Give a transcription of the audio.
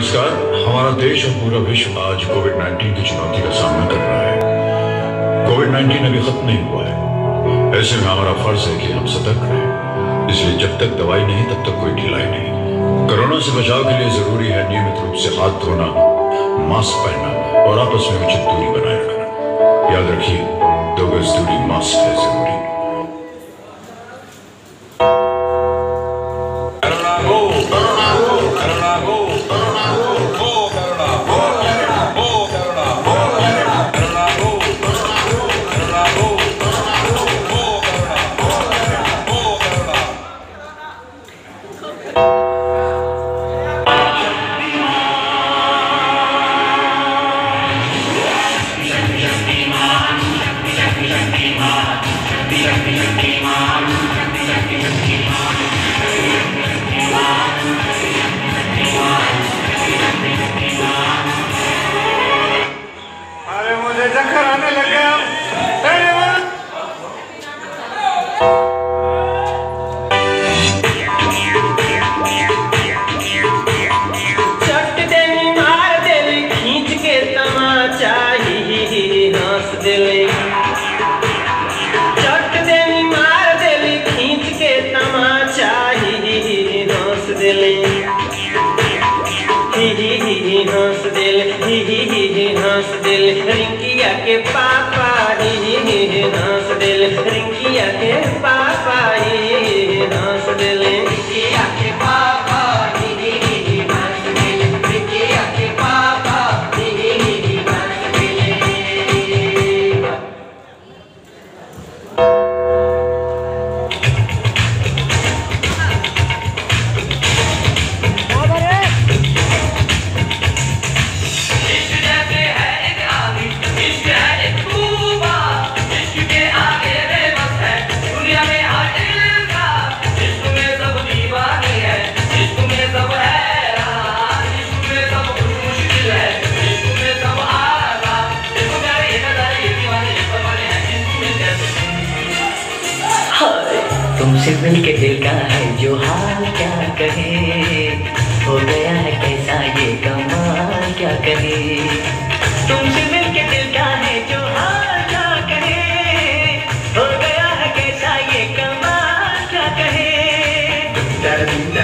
नमस्कार। हमारा देश और पूरा विश्व आज कोविड 19 की चुनौती का सामना कर रहा है। कोविड 19 अभी खत्म नहीं हुआ है। ऐसे में हमारा फ़र्ज़ है कि हम सतर्क रहें। इसलिए जब तक दवाई नहीं, तब तक कोई ढिलाई नहीं। कोरोना से बचाव के लिए ज़रूरी है नियमित रूप से हाथ धोना, मास्क पहनना और आपस में उचित दूरी बनाए रखना। याद रखिए, दो गज दूरी मास्क है लग ही देली चट देली मार देली खींच के तमाचा ही ही ही ही हंस देली ही ही ही ही हंस ही ही ही ही हंस रिंकिया के पापा ही ही ही ही हंस दिल रिंकिया के पापा ही ही ही ही तुमसे मिल के दिल का है जो हाल क्या कहे? हो गया है कैसा ये कमाल क्या कहे? तुमसे मिल के दिल का है जो हाल क्या कहे? हो गया है कैसा ये कमाल क्या कहे? दर्द